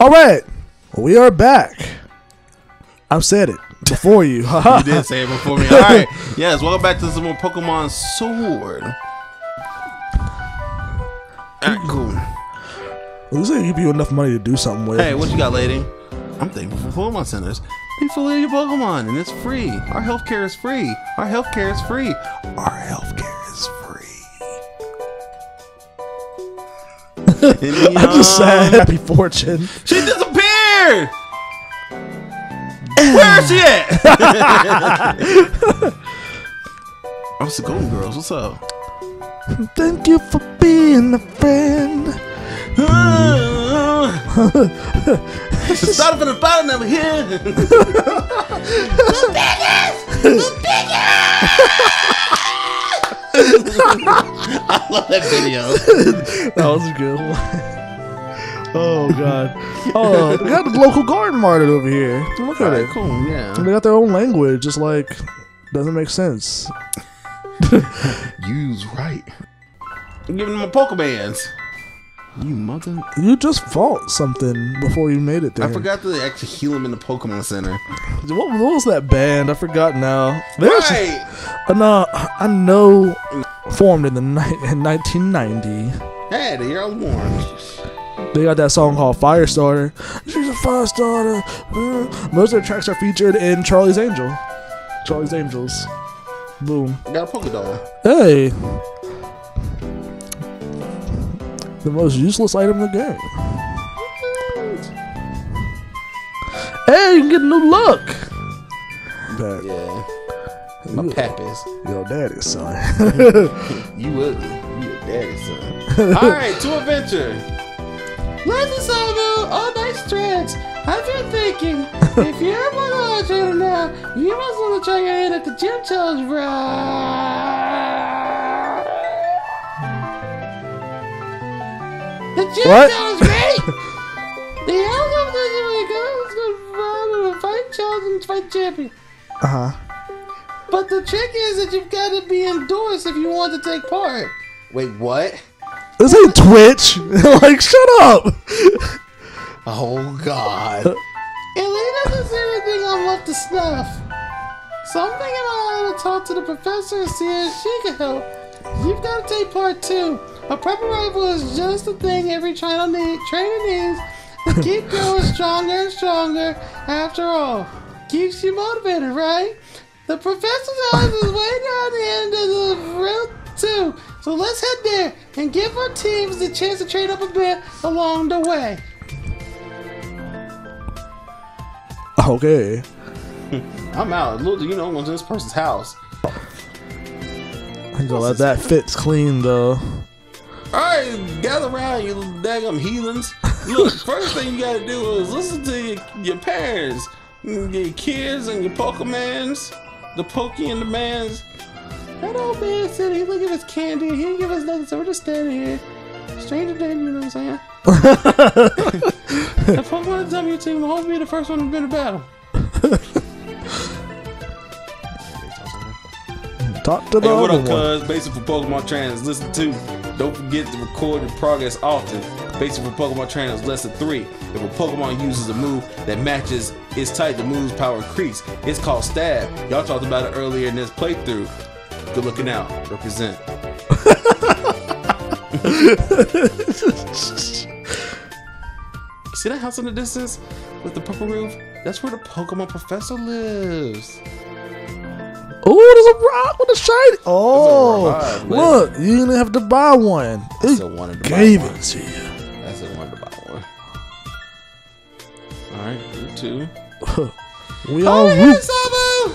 All right, we are back. I've said it before you. You did say it before me. All right. Yes. Welcome back to some more Pokemon Sword. All right. Cool. At least they give you enough money to do something with. Hey, what you got, lady? I'm thankful for Pokemon centers. Be fully your Pokemon, and it's free. Our healthcare is free. Our healthcare is free. Our healthcare is free. I'm just sad. Happy fortune. She disappeared. Where is she at? oh, it's the Golden Girls. What's up? Thank you for being a friend. It's not for the bottom over here. the biggest! The biggest! I love that video. That was a good one. Oh god. Oh, they got the local garden market over here. Look at it. cool. Yeah. They got their own language. Just like doesn't make sense. Use right. I'm giving them a Pokebands. You mother. You just fought something before you made it there. I forgot that they actually heal him in the Pokemon Center. What, what was that band? I forgot now. They actually- Right. Uh, no, I know. Formed in the ni- in 1990. Hey, the year I was born. They got that song called Firestarter. She's a fire starter. Uh, Most of their tracks are featured in Charlie's Angel. Charlie's Angels. Boom. I got a Pokédoll. Hey. The most useless item in the game. Hey, you can get a new look. Yeah. My pappies. Your daddy's son. You ugly. You a daddy son. Alright, to adventure. Let's Samu, all nice tracks. I've been thinking, if you're a Pokemon trainer now, you must want to try your hand at the gym challenge, right? Gym What? challenge, great! the outcome of this way goes to follow a fight challenge and fight champion. uh huh. But the trick is that you've got to be endorsed if you want to take part. Wait, what? This ain't Twitch. like, shut up. Oh God! Elena does everything I'm up to snuff. So I'm thinking I ought to talk to the professor and see if she can help. You've got to take part too. A prepper rifle is just the thing every trainer, need, trainer needs to keep growing stronger and stronger. After all, keeps you motivated, right? The professor's house is way down the end of the road too. So let's head there and give our teams the chance to trade up a bit along the way. Okay. I'm out. Look, you know, I'm going to this person's house. I'm gonna let that fits clean though. Alright, gather around, you little daggum heathens. Look, first thing you gotta do is listen to your, your parents, your kids, and your Pokemans, the Pokey and the Mans. That old man said he look at his candy, he didn't give us nothing, so we're just standing here. Stranger danger, you know what I'm saying? the Pokemon W team will hopefully be the first one to win a battle. Talk to the Hey, what up, cuz? Basic for Pokemon trainers, listen to. Don't forget to record your progress often. Basic for Pokemon trainers, less than three. If a Pokemon uses a move that matches its type, the move's power increase. It's called Stab. Y'all talked about it earlier in this playthrough. Good looking out. Represent. See that house in the distance with the purple roof? That's where the Pokemon professor lives. Oh, there's a rock with a shiny. Oh, look, you didn't have to buy one. I It still wanted to buy gave one. it to you. I still wanted to buy one. Alright, you two. We all Oh, root. Samu!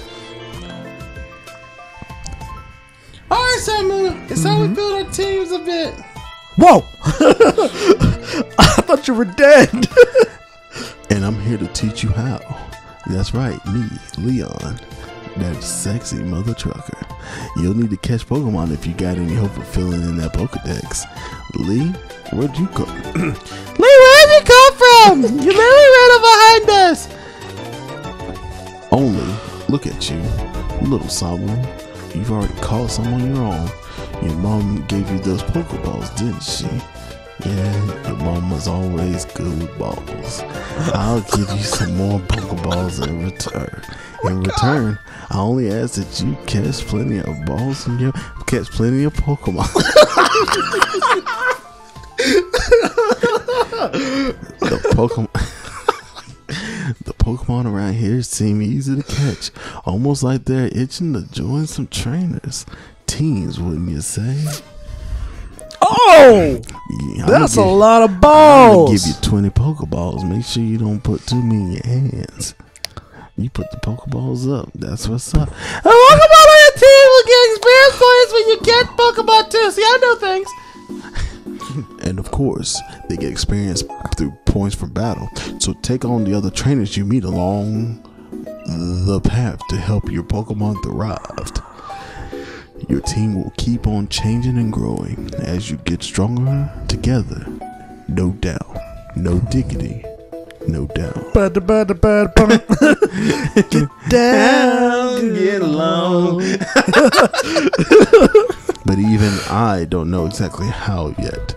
Alright, Samu! It's how we build our teams a bit. Whoa! I thought you were dead. And I'm here to teach you how. That's right, me, Leon, that sexy mother trucker. You'll need to catch Pokemon if you got any hope of filling in that Pokedex. Lee, where'd you come? Lee, where'd you come from? You literally ran up behind us! Only Look at you, little someone. You've already caught some on your own. Your mom gave you those Pokeballs, didn't she? Yeah, your mom was always good with balls. I'll give you some more Pokeballs in return. In return, I only ask that you catch plenty of balls and your catch plenty of Pokemon. the Pokemon the Pokemon around here seem easy to catch, almost like they're itching to join some trainers. Teens, wouldn't you say? Oh, Yeah, that's a lot of balls. I'll give you 20 Pokeballs. Make sure you don't put too many in your hands. You put the Pokeballs up. That's what's up. A Pokemon on your team will get experience points when you get Pokemon too. See, I know things. And of course, they get experience through points from battle. So take on the other trainers you meet along the path to help your Pokemon thrive. Your team will keep on changing and growing as you get stronger together. No doubt. No diggity. No doubt. Get down, get along. But even I don't know exactly how yet.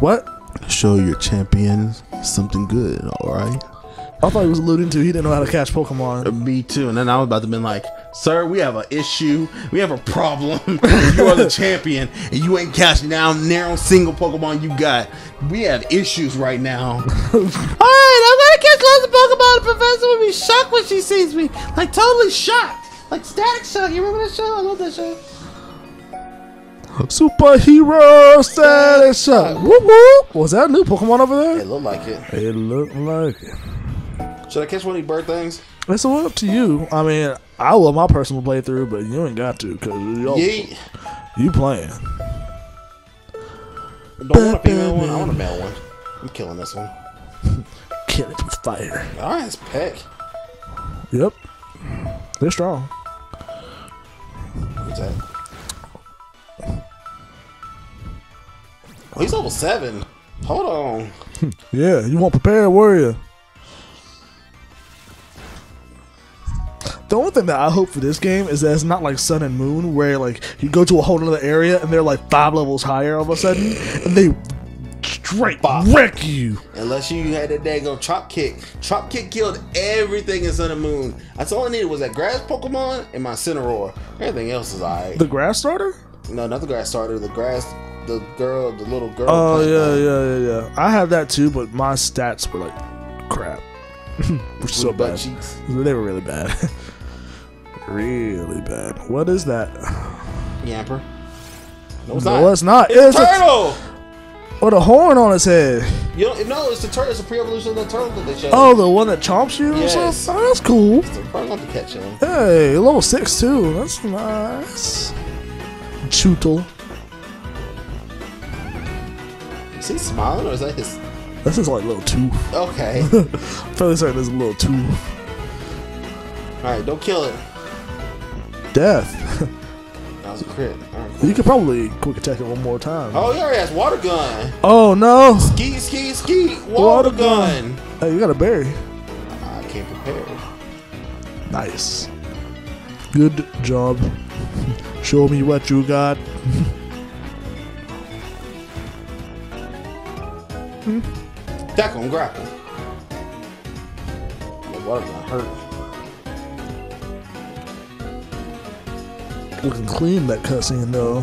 What? Show your champion something good, alright? I thought he was alluding to he didn't know how to catch Pokemon. Uh, me too. And then I was about to be like, Sir, we have an issue. We have a problem. you are the champion, and you ain't catching down narrow single Pokemon you got. We have issues right now. Alright, I'm gonna catch lots of Pokemon. The professor will be shocked when she sees me. Like, totally shocked. Like, static shock. You remember that show? I love that show. Superhero status shot. Whoop whoop. Was that a new Pokemon over there? It looked like it. It looked like it. Should I catch one of these bird things? It's all up to you. I mean, I love my personal playthrough, but you ain't got to because Yeet. you playing. Don't want a female one. I want a male one. I'm killing this one. Kill it with fire. Alright, it's Peck. Yep. They're strong. What's that? Oh, he's level 7. Hold on. Yeah, you weren't prepared, were The only thing that I hope for this game is that it's not like Sun and Moon, where like you go to a whole other area and they're like five levels higher all of a sudden, and they straight Bop. wreck you. Unless you had that daggone chop kick. Chop kick killed everything in Sun and Moon. That's all I needed was that grass Pokemon and my Cineroar. Everything else is alright. The grass starter? No, not the grass starter. The grass, the girl, the little girl. Oh yeah, yeah, yeah, yeah. I have that too, but my stats were like crap. So butt bad. cheeks. They were really bad. really bad. What is that? Yamper. No, it's No, not. it's not. It's It's a a- turtle. Oh, With a horn on its head. You don't, no, it's the turtle. It's a pre-evolution of the turtle that they showed. Oh, the one that chomps you? Yes. Oh, that's cool. Probably going to catch him. Hey, level six too. That's nice. Chewtle. Is he smiling or is that his? This is like little tooth. Okay. I'm feel like there's a little tooth. All right, don't kill it. Death. That was a crit. Right, you could probably quick attack it one more time. Oh, he already has water gun. Oh no! Ski, ski, ski. Water, Water gun. gun. Hey, you got a berry. I can't prepare. Nice. Good job. Show me what you got. Hmm. That gonna grapple. The water gun hurt. Looking clean that cutscene though.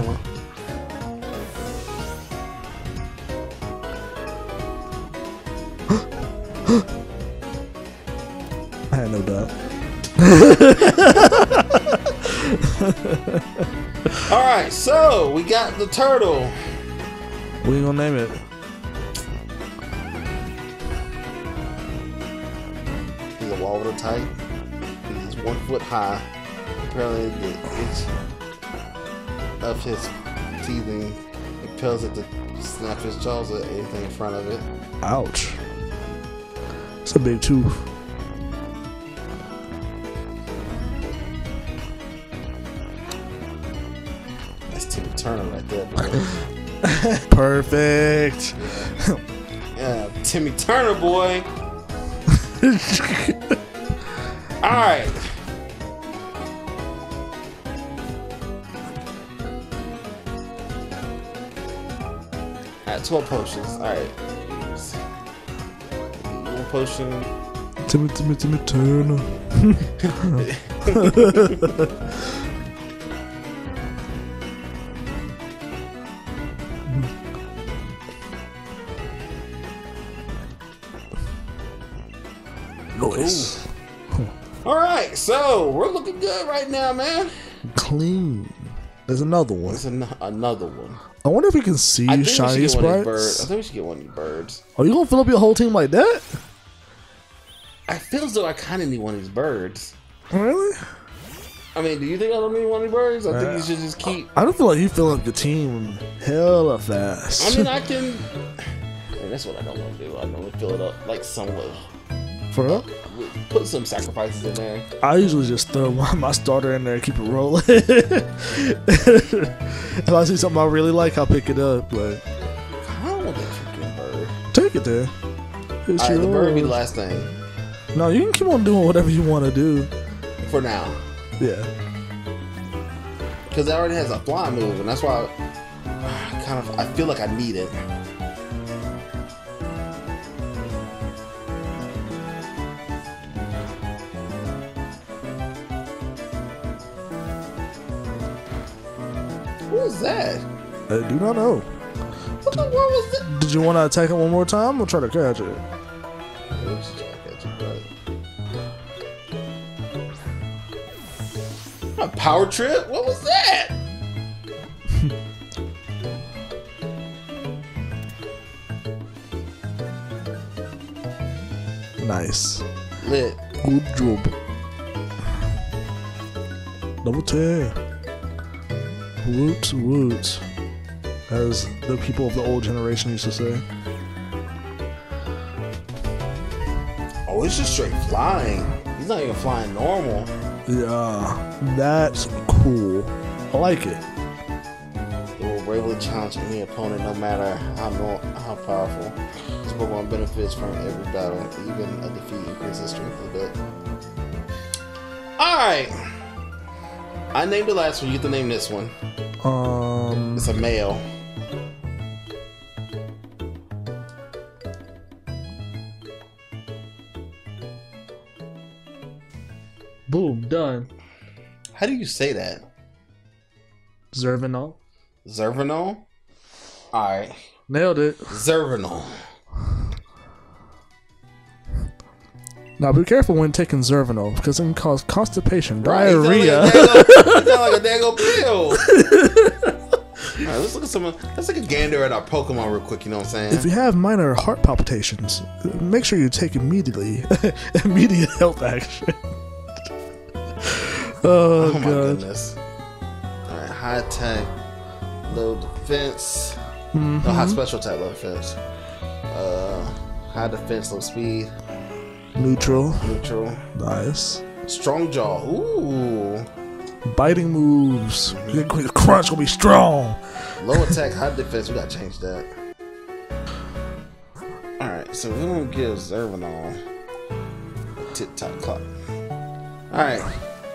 I had no doubt. All right, so we got the turtle. We ain't gonna name it. He's a water type. He's one foot high. Apparently, the itch of his teething impels it to snap his jaws at anything in front of it. Ouch. It's a big tooth. That's Timmy Turner right there. Perfect. yeah, Timmy Turner, boy. All right. At 12 potions. Alright. One potion. Timmy, Timmy, Timmy Turner. Nice. Alright, so we're looking good right now, man. Clean. There's another one. There's an- another one. I wonder if we can see I think we shiny should get one of these birds. I sprites. think we should get one of these birds. Are you gonna fill up your whole team like that? I feel as though I kind of need one of these birds. Really? I mean, do you think I don't need one of these birds? I think you should just keep. I don't feel like you fill up your team hella fast. I mean, I can. That's what I don't want to do. I normally fill it up like somewhat. For real? Put some sacrifices in there. I usually just throw my, my starter in there and keep it rolling. if I see something I really like, I'll pick it up. But I don't want that freaking bird. take it there. It's Alright, the bird will be the last thing No, you can keep on doing whatever you want to do. for now. Yeah. Because it already has a flying move, and that's why I kind of I feel like I need it. Was that? I do not know. What the what was that? Did you want to attack it one more time or try to catch it? Should try to catch it, A power trip? What was that? Nice. Lit. Good job. Double tear. Woot woot. As the people of the old generation used to say. Oh, it's just straight flying. He's not even flying normal. Yeah, that's cool. I like it. It will bravely challenge any opponent, no matter how nor- how powerful. This Pokemon benefits from every battle, even a defeat increases strength a bit. Alright! I named the last one, you get to name this one. Um, It's a male. boom, done. How do you say that? Zervinol. Zervinol? Alright. Nailed it. Zervinol. Now be careful when taking Zervinol because it can cause constipation, Right, diarrhea. Like a dago- like a dago pill. Let's look at some. Let's take a gander at our Pokemon real quick. You know what I'm saying? if you have minor heart palpitations, make sure you take immediately immediate health action. oh, Oh my goodness. Alright, high attack, low defense. No, high special attack, low defense. Uh, high defense, low speed, Neutral. neutral. Nice. Strong jaw. Ooh. Biting moves. Your crunch will be strong. Low attack, high defense. We gotta change that. Alright, so we're gonna give Zervinol a tit top clock. Alright.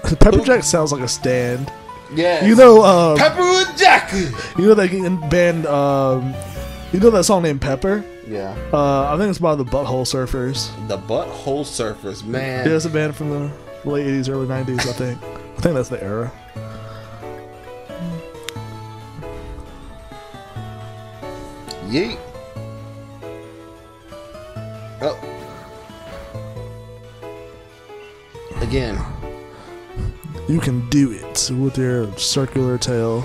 Pepper Jack sounds like a stand. Yeah. You know, uh, Pepperwood Jack! you know that band. Um, you know that song named Pepper. Yeah. Uh, I think it's by the Butthole Surfers. The Butthole Surfers, man. Yeah, it's a band from the late '80s, early '90s. I think. I think that's the era. Yeet. Oh. Again. You can do it with your circular tail.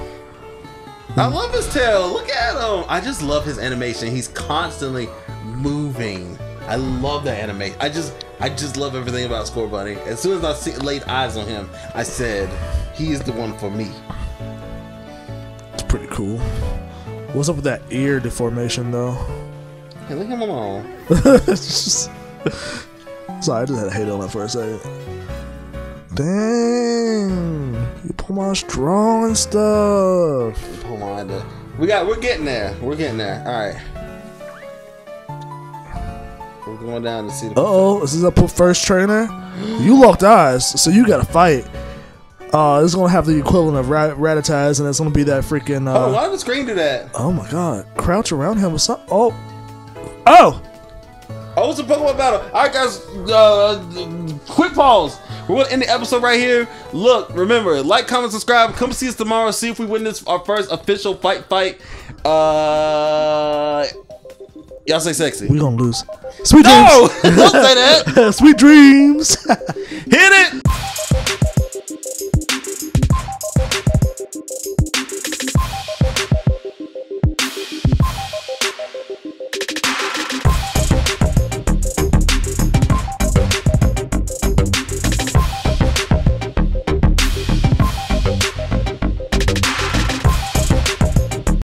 I love his tail. Look at him. I just love his animation. He's constantly moving. I love the animation. I just I just love everything about Scorbunny. As soon as I see, laid eyes on him, I said, he is the one for me. It's pretty cool. What's up with that ear deformation though? Hey, leave him alone. Sorry, I just had to hate on that for a second. Dang, you pull my strong and stuff. Pokemon. to- We got. We're getting there. We're getting there. All right. We're going down to see the. Oh, this is a first trainer. You locked eyes, so you gotta fight. Uh, it's gonna have the equivalent of rat- Ratatize, and it's gonna be that freaking. Oh, Uh, why did the screen do that? oh my god! Crouch around him with some. Oh, oh! Oh, it's a Pokemon battle. All right, guys. Uh, quick pause. We're gonna end the episode right here. Look, remember, like, comment, subscribe. Come see us tomorrow. See if we win this our first official fight. Fight. Uh, y'all say sexy. We gonna lose. Sweet No, dreams. don't say that. Sweet dreams. Hit it.